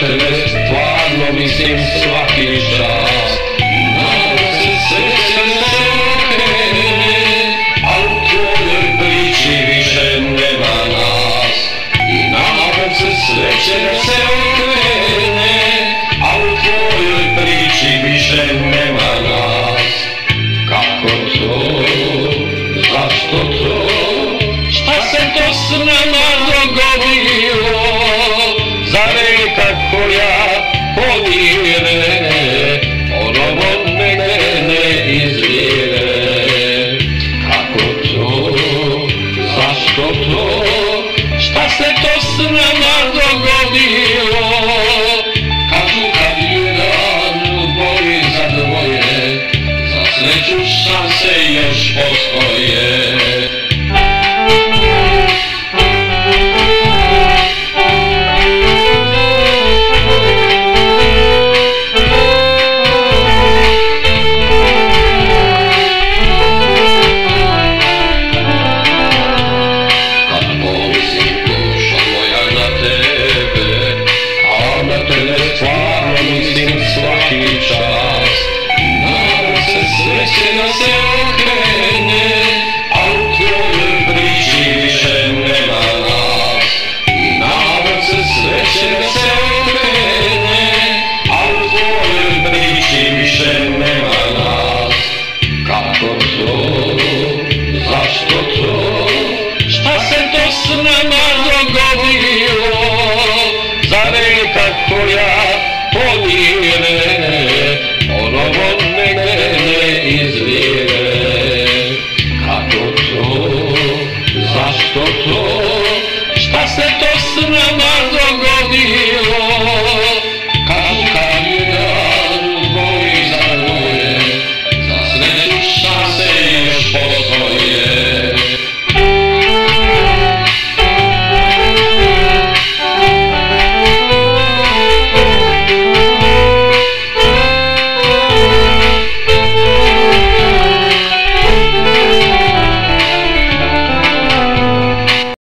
tebe stvarno mislim svaki čas. Nadam se srce ne a u tvojoj priči više nema nas. Nadam se sreće se okrene, a u priči više nema nas. Kako to, zašto to, šta se to s nama dogodilo, zar reka koja povire, ponovo negde ne izvire. Kako to, zašto to, šta se to s osmama rogovio, zareka tvoja Ono ponovo mene izvire. Kako to, zašto to?